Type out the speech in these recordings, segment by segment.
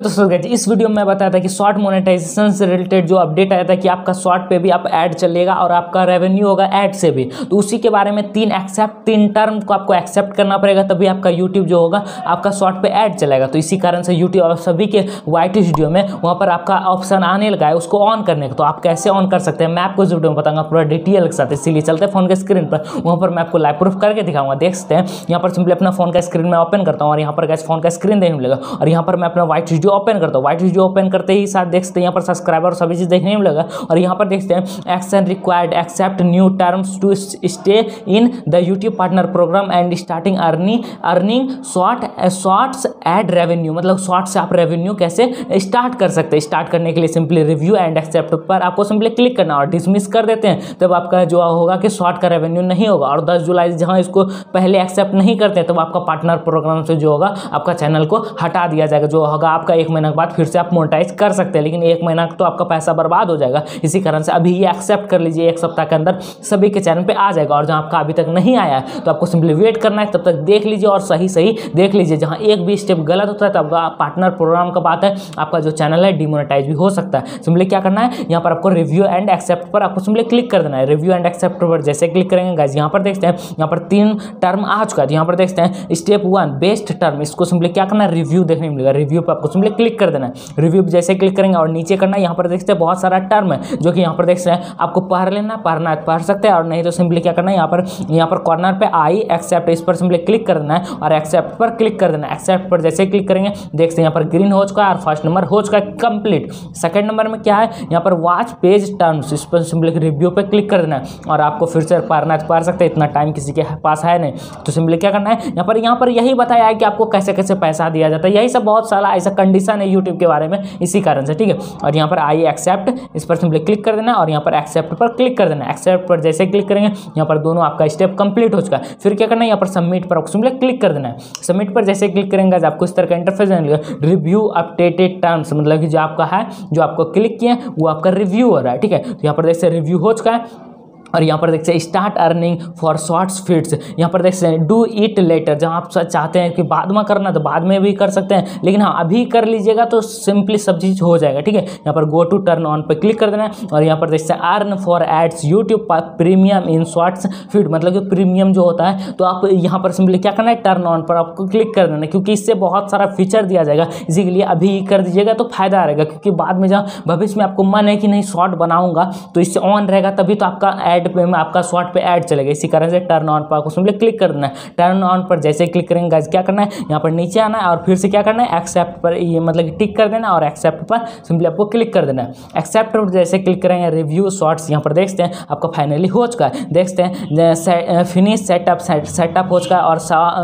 दोस्तों गाइस इस वीडियो में बताया था कि शॉर्ट मोनेटाइजेशन से रिलेटेड जो अपडेट आया था कि आपका शॉर्ट पे भी आप ऐड चलेगा और आपका रेवेन्यू होगा ऐड से भी। तो उसी के बारे में तीन एक्सेप्ट तीन टर्म को आपको एक्सेप्ट करना पड़ेगा, तभी आपका यूट्यूब जो होगा, आपका शॉर्ट पे ऐड चलेगा। तो इसी कारण से यूट्यूब सभी के वाइट वीडियो में वहाँ पर आपका ऑप्शन आने लगा है, उसको ऑन करने का। तो आप कैसे ऑन कर सकते हैं, मैं आपको इस वीडियो में बताऊँगा पूरा डिटेल के साथ। इसीलिए चलते फ़ोन के स्क्रीन पर। वहाँ पर मैं आपको लाइव प्रूफ करके दिखाऊँगा। देख सकते हैं, यहाँ पर सिंपली अपना फ़ोन का स्क्रीन में ओपन करता हूँ और यहाँ पर गैस फ़ोन का स्क्रीन देखने मिलेगा और यहाँ पर मैं अपना व्हाइट वीडियो ओपन करता हूँ व्हाइट वीडियो ओपन करते ही साथ देखते हैं, यहाँ पर सब्सक्राइबर सभी चीज़ देखने में लगा और यहाँ पर देखते हैं action required accept new terms to stay in the YouTube partner program and starting earning earning short shorts ad revenue मतलब शॉर्ट से आप रेवेन्यू कैसे स्टार्ट कर सकते हैं? स्टार्ट करने के लिए सिंपली रिव्यू एंड एक्सेप्ट पर आपको सिंपली क्लिक करना और डिसमिस कर देते हैं। तब आपका जो होगा कि शॉर्ट का रेवेन्यू नहीं होगा और दस जुलाई जहाँ इसको पहले एक्सेप्ट नहीं करते, तब आपका पार्टनर प्रोग्राम से जो होगा, आपका चैनल को हटा दिया जाएगा। जो होगा आपका एक महीना के बाद फिर से आप मोनेटाइज कर सकते हैं, लेकिन एक महीना तो आपका पैसा बर्बाद हो जाएगा। इसी कारण से अभी ये एक्सेप्ट कर लीजिए, एक सप्ताह के अंदर सभी के चैनल पे आ जाएगा। और जहाँ आपका अभी तक नहीं आया है तो आपको सिंपली वेट करना है, तब तक देख लीजिए और सही सही देख लीजिए, जहाँ एक भी स्टेप गलत होता है, तब पार्टनर प्रोग्राम का बात है, आपका जो चैनल है डिमोनेटाइज भी हो सकता है। सिंपली क्या करना है? यहाँ पर आपको रिव्यू एंड एक्सेप्ट पर आपको सिंपली क्लिक कर देना है। रिव्यू एंड एक्सेप्ट पर जैसे क्लिक करेंगे गाइज़ यहाँ पर देखते हैं, यहाँ पर तीन टर्म आ चुका है। यहाँ पर देखते हैं स्टेप वन बेस्ट टर्म इसको सिंपली क्या करना है? रिव्यू देखने मिलेगा। रिव्यू पर आपको सिंपली क्लिक कर देना है। रिव्यू जैसे क्लिक करेंगे और नीचे करना है, यहाँ पर देखते हैं बहुत सारा टर्म है, जो कि यहाँ पर देखते हैं, आपको पढ़ लेना पढ़ना पढ़ सकते हैं, और नहीं तो सिंपली क्या करना है? यहाँ पर यहाँ पर कॉर्नर पे आई एक्सेप्ट इस पर सिंपली क्लिक कर देना है, और एक्सेप्ट पर क्लिक कर देना है। एक्सेप्ट पर जैसे क्लिक करेंगे देखते हैं यहाँ पर ग्रीन हो चुका है और फ़र्स्ट नंबर हो चुका है कंप्लीट सेकंड नंबर में क्या है? यहाँ पर वॉच पेज टर्म्स इस पर सिंपली रिव्यू पे क्लिक कर देना है और आपको फिर से है तो सकते हैं इतना टाइम किसी के पास है नहीं. तो सिंपली क्या करना है? यहाँ पर यहाँ पर यही बताया है कि आपको कैसे कैसे पैसा दिया जाता है. यही सब बहुत सारा ऐसा कंडीशन है यूट्यूब के बारे में, इसी कारण से, ठीक है? और यहाँ पर आई एक्सेप्ट इस पर सिंपली क्लिक कर देना और यहाँ पर एक्सेप्ट पर क्लिक कर देना एक्सेप्ट पर जैसे क्लिक करेंगे, यहाँ पर दोनों आपका स्टेप कंप्लीट हो चुका है. फिर क्या करना है? यहाँ पर सबमिट पर सिंपली क्लिक कर देना है. सबमिट पर जैसे क्लिक करेंगे आपको इस तरह का इंटरफेस मिलेगा रिव्यू अपडेटेड टर्म्स मतलब कि जो आपका है, जो आपको क्लिक किए वो आपका रिव्यू हो रहा है ठीक है? तो यहाँ पर देखते रिव्यू हो चुका है। और यहाँ पर देखते हैं start earning for shorts feeds यहाँ पर देखते हैं डू इट लेटर जहाँ आप चाहते हैं कि बाद में करना तो बाद में भी कर सकते हैं। लेकिन हाँ अभी कर लीजिएगा तो सिंपली सब चीज़ हो जाएगा, ठीक है? यहाँ पर गो टू टर्न ऑन पर क्लिक कर देना है और यहाँ पर देखते हैं earn for ads YouTube premium in shorts feed मतलब कि प्रीमियम जो होता है तो आप यहाँ पर सिंपली क्या करना है टर्न ऑन पर आपको क्लिक कर देना है, क्योंकि इससे बहुत सारा फीचर दिया जाएगा। इसी के लिए अभी कर दीजिएगा तो फ़ायदा रहेगा, क्योंकि बाद में जहाँ भविष्य में आपको मन है कि नहीं शॉर्ट बनाऊँगा तो इससे ऑन रहेगा, तभी तो आपका एड पे में आपका शॉर्ट पे ऐड चलेगा। इसी कारण से टर्न ऑन पर आपको सिंपली क्लिक कर देना है। टर्न ऑन पर जैसे क्लिक करेंगे गाइस क्या करना है? यहाँ पर नीचे आना है और फिर से क्या करना है? एक्सेप्ट पर ये मतलब टिक कर देना और एक्सेप्ट पर सिंपली आपको क्लिक कर देना है। एक्सेप्ट पर जैसे क्लिक करेंगे रिव्यू शॉर्ट्स यहाँ पर देखते हैं, आपका फाइनली हो चुका है। देखते हैं फिनिश सेटअप सेटअप हो चुका है और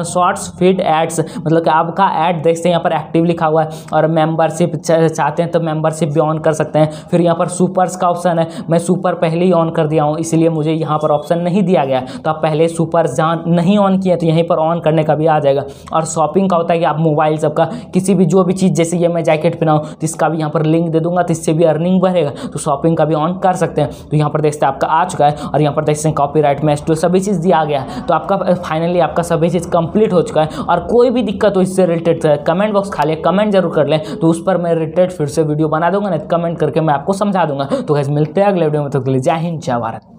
शॉर्ट्स फ़ीड एड्स मतलब कि आपका ऐड देखते हैं, यहाँ पर एक्टिव लिखा हुआ है और मेंबरशिप चाहते हैं तो मेंबरशिप भी ऑन कर सकते हैं। फिर यहाँ पर सुपर्स का ऑप्शन है। मैं सुपर पहले ही ऑन कर दिया हूँ, इसलिए मुझे यहाँ पर ऑप्शन नहीं दिया गया। तो आप पहले सुपर जहाँ नहीं ऑन किए तो यहीं पर ऑन करने का भी आ जाएगा। और शॉपिंग का होता है कि आप मोबाइल सबका, किसी भी जो भी चीज़, जैसे ये मैं जैकेट पहनाऊँ तो इसका भी यहाँ पर लिंक दे दूँगा तो इससे भी अर्निंग बढ़ेगा। तो शॉपिंग का भी ऑन कर सकते हैं। तो यहाँ पर देखते हैं, आपका आ चुका है। और यहाँ पर देखते हैं कॉपी राइट मैच तो सभी चीज़ दिया गया तो आपका फाइनली आपका सभी चीज़ कंप्लीट हो चुका है। और कोई भी दिक्कत हो इससे रिलेटेड कमेंट बॉक्स खाली कमेंट ज़रूर कर लें। तो उस पर मैं रिलेटेड फिर से वीडियो बना दूँगा ना कमेंट करके मैं आपको समझा दूँगा। तो कैसे मिलते हैं अगले वीडियो में तो जय हिंद, जय भारत।